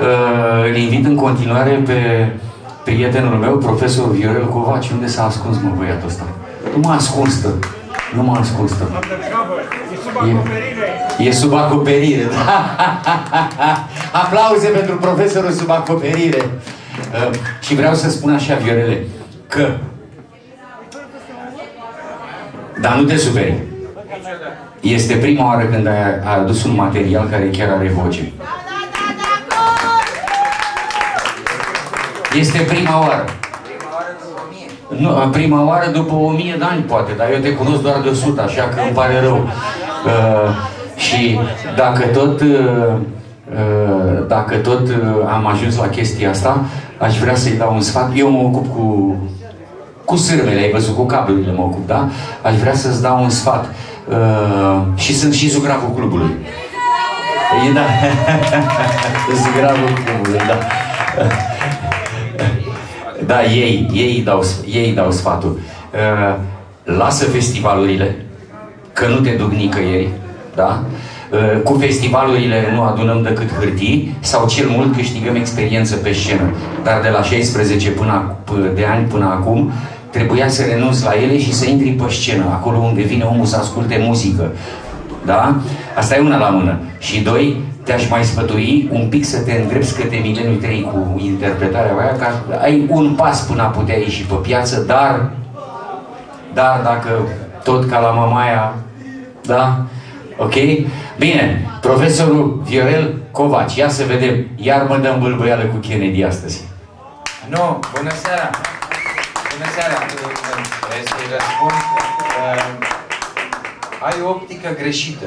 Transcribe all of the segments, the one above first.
Uh, îl invit în continuare pe prietenul meu, profesorul Viorel Covaci. Unde s-a ascuns, mă, băiatul ăsta? Nu m-a ascuns, tă. Nu m-a ascuns, tă. E, e sub acoperire, da? Aplauze pentru profesorul sub acoperire. Uh, și vreau să spun așa, Viorele, că... Dar nu te superi. Este prima oară când ai adus un material care chiar are voce. Este prima oară. Nu, prima oară după o mie de ani, poate, dar eu te cunosc doar de 100, așa că îmi pare rău. Uh, și dacă tot, uh, uh, dacă tot uh, am ajuns la chestia asta, aș vrea să-i dau un sfat. Eu mă ocup cu, cu sârmele, ai văzut, cu cablurile mă ocup, da? Aș vrea să-ți dau un sfat. Uh, și sunt și zugraful clubului. E, da. zugraful clubului, da. Da, ei, ei dau, ei dau sfatul. Uh, lasă festivalurile, că nu te duc nicăieri, da? Uh, cu festivalurile nu adunăm decât hârtii sau cel mult câștigăm experiență pe scenă. Dar de la 16 până, de ani până acum trebuia să renunți la ele și să intri pe scenă, acolo unde vine omul să asculte muzică. Da? Asta e una la mână. Și doi, te-aș mai sfătui un pic să te îndrepți către mileniul 3 cu interpretarea aia, ca ai un pas până a putea ieși pe piață, dar, dar dacă tot ca la mamaia, da? Ok? Bine, profesorul Viorel Covaci, ia să vedem, iar mă dăm bâlbăială cu Kennedy astăzi. Nu, bună seara! Bună seara! Să-i răspund. Uh, ai o optică greșită.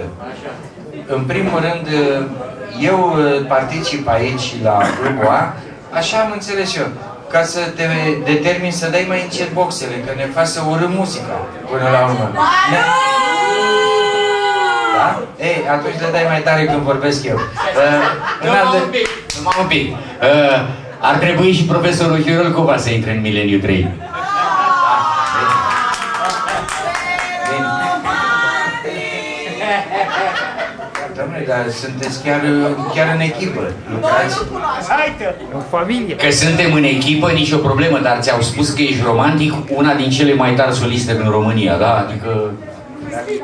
În primul rând, eu particip aici la grupul A, așa am înțeles eu, ca să te determin să dai mai încet boxele, că ne faci să urâm muzica până la urmă. Ne... Da? Ei, atunci le dai mai tare când vorbesc eu. Uh, numai un pic, numai un pic. Uh, ar trebui și profesorul Hirul Cova să intre în mileniu 3. Doamne, dar sunteți chiar, chiar în echipă. Lucrați? În familie. Că suntem în echipă, nicio problemă, dar ți-au spus că ești romantic, una din cele mai tari soliste din România, da? Adică...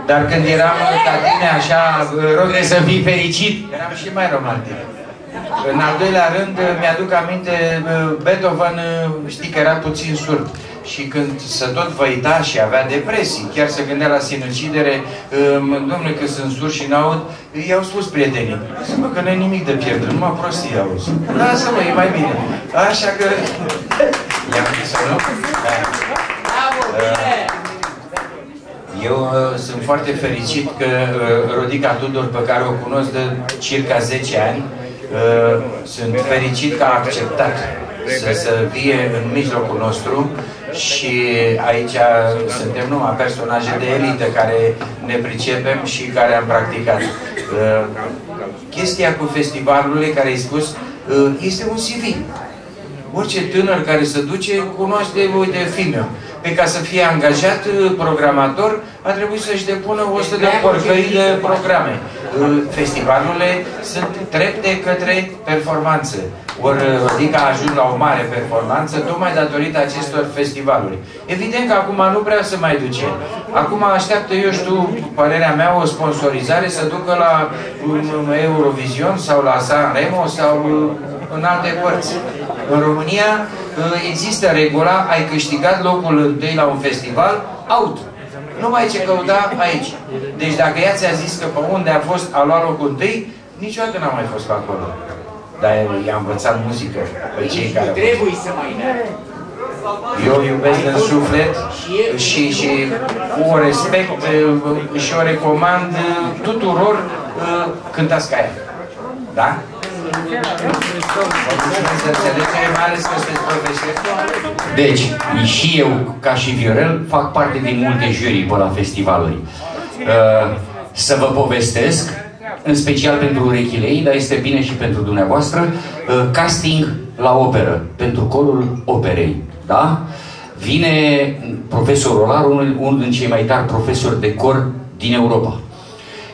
Dar când eram ca tine așa, rog să fii fericit. Eram și mai romantic. În al doilea rând, mi-aduc aminte, Beethoven știi că era puțin surd și când se tot văita și avea depresii, chiar se gândea la sinucidere, domnule că sunt sur și n-aud, i-au spus prietenii, să mă că nu nimic de pierdere, numai prostii auzi. Lasă-mă, e mai bine. Așa că... I-am zis nu? Da. Eu uh, sunt foarte fericit că uh, Rodica Tudor, pe care o cunosc de circa 10 ani, uh, sunt fericit că a acceptat să se vie în mijlocul nostru și aici suntem numai personaje de elită care ne pricepem și care am practicat. Uh, chestia cu festivalurile care ai spus uh, este un CV. Orice tânăr care se duce cunoaște, uite, filmul. Pe ca să fie angajat uh, programator, a trebuit să-și depună 100 de porcării de programe. Festivalurile sunt trepte către performanță. Ori Rodica a ajuns la o mare performanță tocmai datorită acestor festivaluri. Evident că acum nu prea se mai duce. Acum așteaptă, eu știu, părerea mea, o sponsorizare să ducă la um, Eurovision sau la Sanremo sau uh, în alte părți. În România uh, există regula, ai câștigat locul întâi la un festival, out. Nu mai ce căuta aici. Deci dacă ea ți-a zis că pe unde a fost, a luat locul întâi, niciodată n-a mai fost pe acolo. Dar i-a învățat muzică pe cei care Trebuie să mai eu iubesc în suflet și, și o respect și o recomand tuturor cântați ca ea. Da? Deci, și eu, ca și Viorel, fac parte din multe jurii pe la festivaluri. Uh, să vă povestesc, în special pentru urechile ei, dar este bine și pentru dumneavoastră, uh, casting la operă, pentru corul operei. Da? Vine profesorul Olar, unul, unul din cei mai tari profesori de cor din Europa.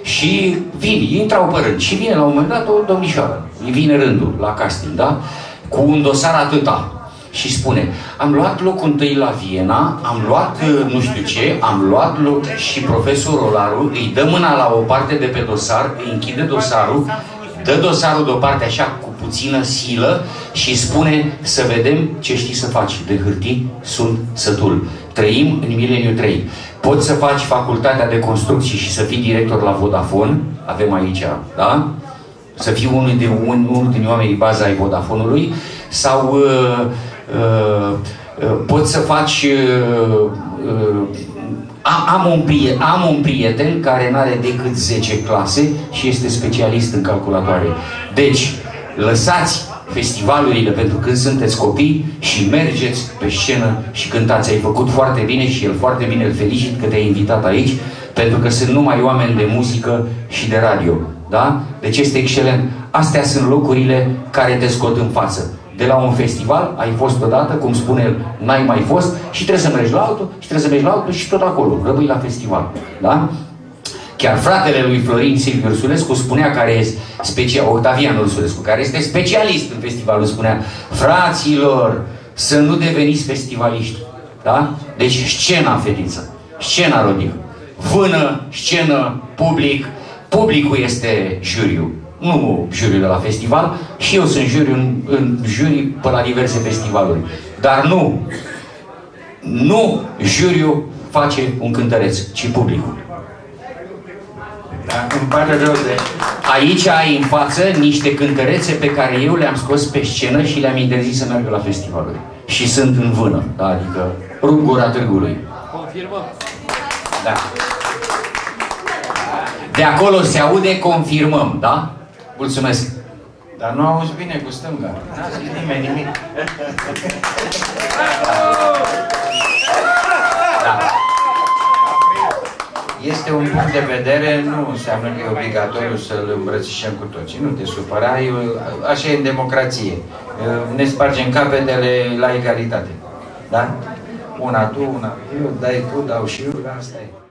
Și vine, intrau părând și vine la un moment dat o domnișoară îi vine rândul la casting, da? Cu un dosar atâta. Și spune, am luat locul întâi la Viena, am luat uh, nu știu ce, am luat loc și profesorul Olaru îi dă mâna la o parte de pe dosar, îi închide dosarul, dă dosarul deoparte așa cu puțină silă și spune să vedem ce știi să faci. De hârtii sunt sătul. Trăim în mileniu 3. Poți să faci facultatea de construcții și să fii director la Vodafone, avem aici, da? Să fii unul, de, un, unul din oamenii baza ai Vodafonului, sau uh, uh, uh, poți să faci uh, uh, am un, prieten, am un prieten care nu are decât 10 clase și este specialist în calculatoare. Deci, lăsați festivalurile pentru când sunteți copii și mergeți pe scenă și cântați. Ai făcut foarte bine și el foarte bine îl felicit că te-ai invitat aici, pentru că sunt numai oameni de muzică și de radio. Da? Deci este excelent. Astea sunt locurile care te scot în față. De la un festival, ai fost odată, cum spune el, n-ai mai fost și trebuie să mergi la altul și trebuie să mergi la altul și tot acolo. Rămâi la festival. Da? Chiar fratele lui Florin Silviu Ursulescu spunea care este special, Octavian Ursulescu, care este specialist în festivalul, spunea Fraților, să nu deveniți festivaliști. Da? Deci scena, fetiță. Scena, Rodic. Vână, scenă, public. Publicul este juriu. Nu juriul de la festival. Și eu sunt juriu în, în juri pe la diverse festivaluri. Dar nu. Nu juriu face un cântăreț, ci publicul. Da, îmi pare rău de... Aici ai în față niște cântărețe pe care eu le-am scos pe scenă și le-am interzis să meargă la festivaluri. Și sunt în vână, da? adică rup gura târgului. Confirmăm. Da. De acolo se aude, confirmăm, da? Mulțumesc. Dar nu auzi bine cu stânga. N-a zis nimeni nimic. este un punct de vedere, nu înseamnă că e obligatoriu să-l îmbrățișăm cu toții. Nu te supăra, așa e în democrație. Ne spargem capetele la egalitate. Da? Una tu, una eu, dai tu, dau și eu, asta e.